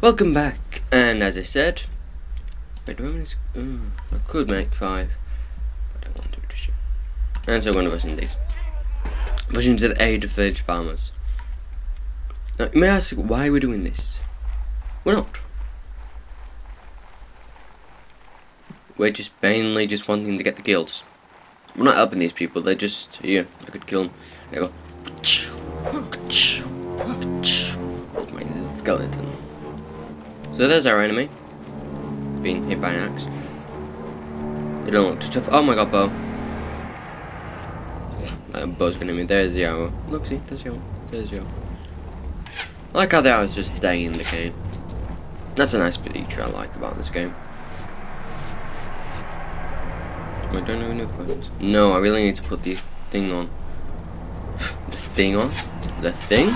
Welcome back, and as I said, wait, oh, I could make five. but I don't want to just. And so going to listen to these. Pushing to the aid of village farmers. Now, you may ask why we're doing this. We're not. We're just mainly just wanting to get the kills. We're not helping these people, they're just here. I could kill them. They go. Skeleton. So there's our enemy. Being hit by an axe. They don't look too tough. Oh my god, bow. Uh, bow's gonna be there's the arrow. Look, see, there's the arrow. There's the arrow. I like how the arrows just stay in the game. That's a nice feature I like about this game. I don't have enough weapons. No, I really need to put the thing on. the thing on? The thing?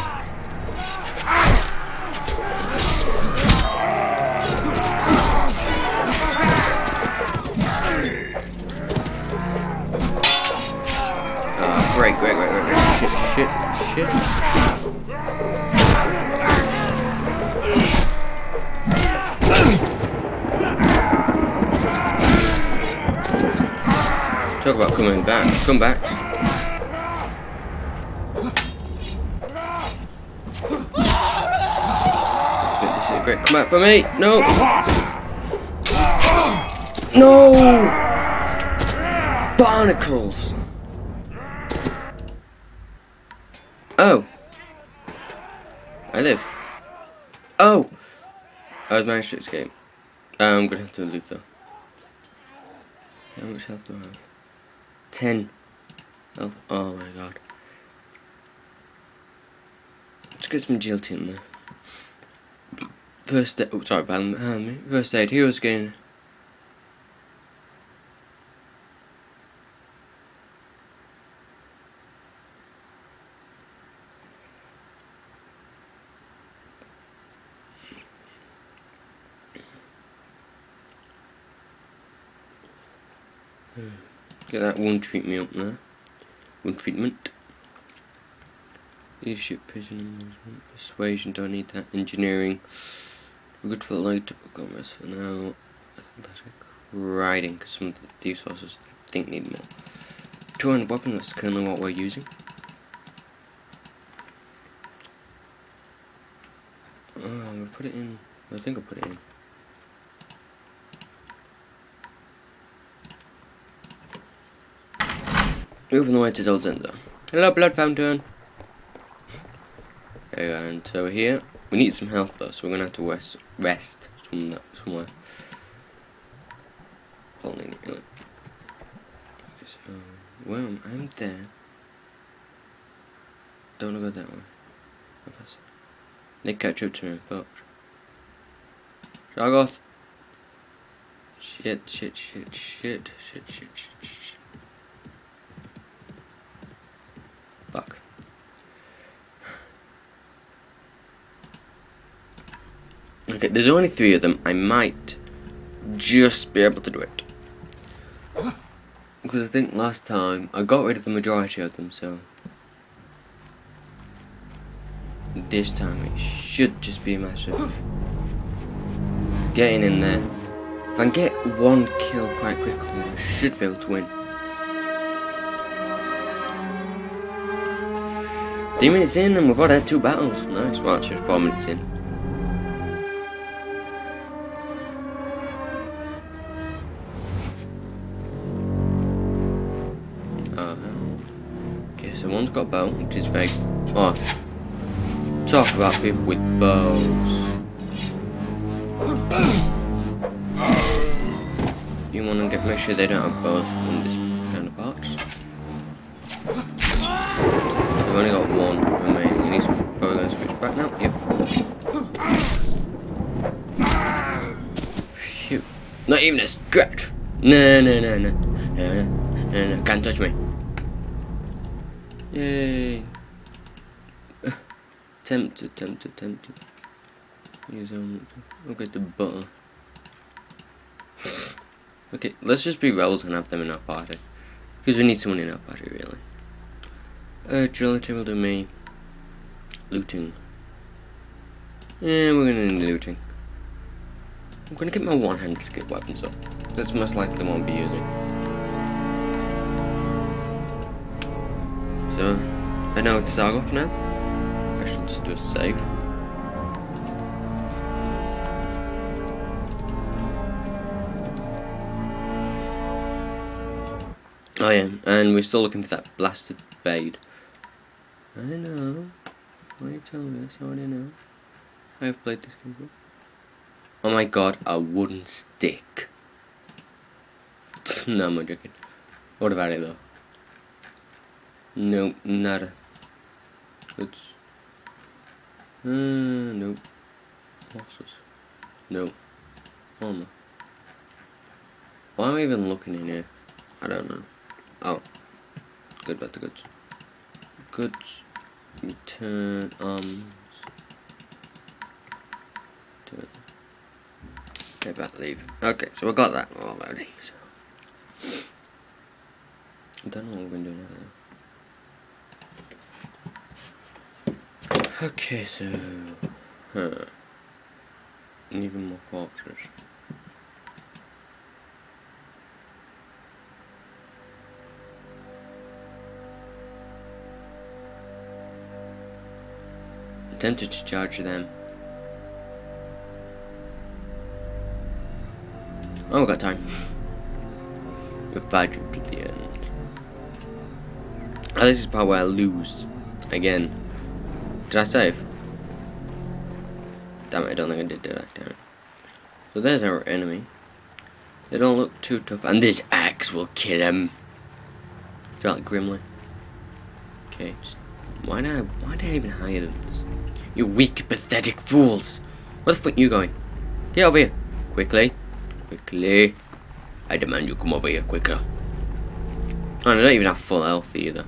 Talk about coming back. Come back. This is great. Come back for me. No. No. Barnacles. Oh. I live. Oh. I was managed to escape. I'm gonna have to leave though. How much health do I have? 10 health. Oh my god. Let's get some agility in there. First aid. Oh, sorry, pardon me. First aid. Heroes gain. That one treatment up there. One treatment. Leadership, prison persuasion, don't need that. Engineering. We're good for the later commerce for now. Athletic. Riding, because some of these sources I think need more. 200 weapon, that's currently what we're using. Uh, oh, we put it in. I think I'll put it in. Moving the way to Zolzenza. Hello, blood fountain. Okay, and so here we need some health though, so we're gonna have to rest, rest some, somewhere. Holding it. Okay, so well, I'm there. Don't wanna go that way. They catch up to me, fuck. Shoggoth. Shit, shit, shit, shit, shit, shit, shit, shit. Fuck. Okay, there's only three of them. I might just be able to do it. Because I think last time I got rid of the majority of them, so this time it should just be a matter of getting in there. If I can get one kill quite quickly, I should be able to win. Three minutes in and we've already had two battles. Nice, well actually four minutes in. One's got bow, which is very... Oh. Talk about people with bows. You wanna get make sure they don't have bows on this kind of parts. We've only got one remaining, and he's probably going to switch back now. Yep. Phew. Not even a scratch. No, no, no, no, no, no, no, no. Can't touch me. Yay. tempted, tempted, tempted. Use um. Okay, the butter. okay, let's just be rebels and have them in our party. Because we need someone in our party, really. Uh, agility will do me. Looting. Yeah, we're gonna need looting. I'm gonna get my one-handed skip weapons up. That's most likely what I'll be using. I know it's Zargoth now. I should just do a save. Oh yeah, and we're still looking for that blasted fade. I know. Why are you telling me this? I already know. I have played this game before. Oh my god, a wooden stick. no, I'm joking. What about it though? No, nada. Goods. Uh, nope. Horses. No. Oh no. Why am I even looking in here? I don't know. Oh. Good about the goods. Goods. Return arms. Turn. About leave. Okay, so we got that already. So. I don't know what we're going to do now though. Okay, so. Huh. Even more corpses. Attempted to charge them. Oh, we got time. We've badgered to the end. Oh, this is part where I lose. Again. Did I save? Damn it, I don't think I did, did I? Damn it. So there's our enemy. They don't look too tough, and this axe will kill him. Feel like Grimly. Okay, just, why did I, why did I even hire them? You weak, pathetic fools! Where the fuck are you going? Get over here! Quickly! Quickly! I demand you come over here quicker. And I don't even have full health either.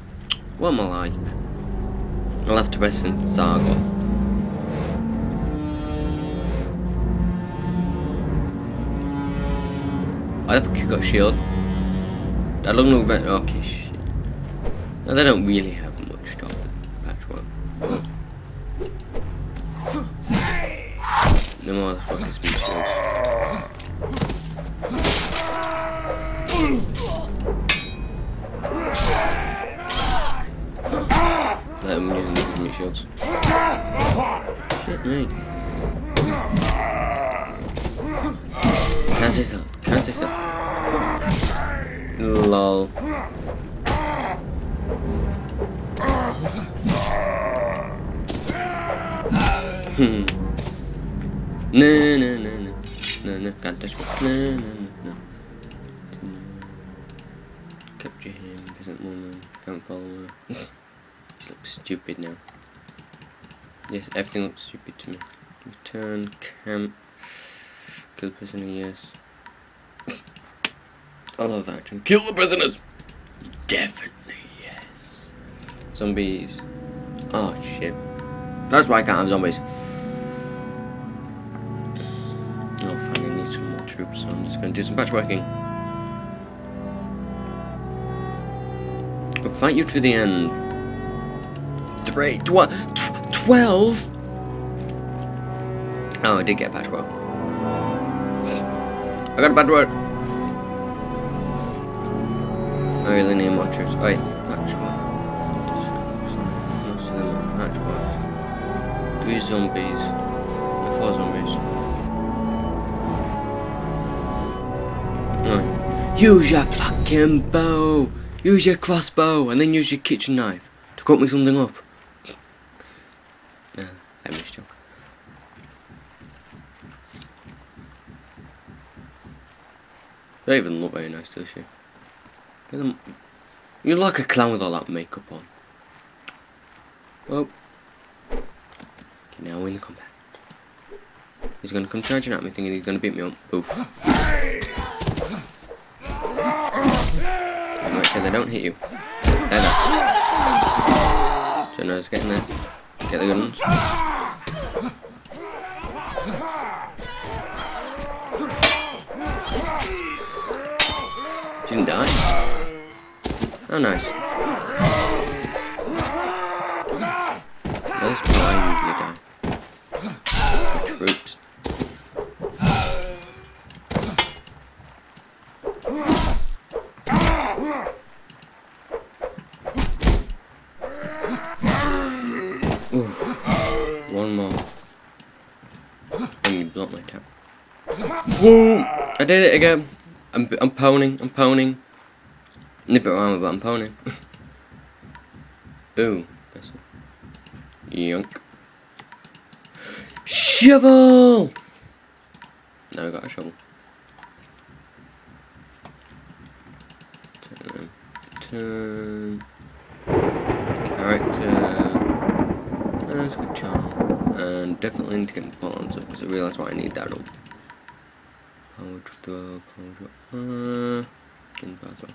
What am I like? I'll have to rest in Zargoth. I have a you shield? I don't know about okay shit. No, they don't really have much to offer patchwork. No more fucking speed shields. Shields. Shit me. Can't say so. Can't say so. Lol. Hmm. No, no, no, no. No, no, can't touch me. No, no, no, no. Capture him, peasant woman. Can't follow her. she looks stupid now. Yes, everything looks stupid to me. Return, camp. Kill the prisoner, yes. I love action. Kill the prisoners! Definitely, yes. Zombies. Oh, shit. That's why I can't have zombies. Oh, fine, I need some more troops, so I'm just going to do some patchworking. I'll fight you to the end. Three, tw twelve? Oh, I did get a patchwork. I got a patchwork. I really need more troops. Oh, wait, patchwork. Most of them are patchwork. Three zombies. No, four zombies. Right. Use your fucking bow! Use your crossbow and then use your kitchen knife to cut me something up. Yeah, I missed joke. They don't even look very nice, does she? You look like a clown with all that makeup on. Well, okay, now we're in the combat. He's gonna come charging at me, thinking he's gonna beat me up. Oof. Make sure they don't hit you. There, there. So now getting there. Get the guns. didn't die. Oh, nice. Those people I usually die. Troops. One more. And you block my tap. Whoa! I did it again. I'm, I'm poning, I'm poning. Nip it around, but I'm poning. Ooh, that's Yunk. Shovel! No, I got a shovel. Turn. Turn. Character. That's a good charm. And definitely need to get the pawns up because I realise why I need that up. 我的朋友嗯给你发走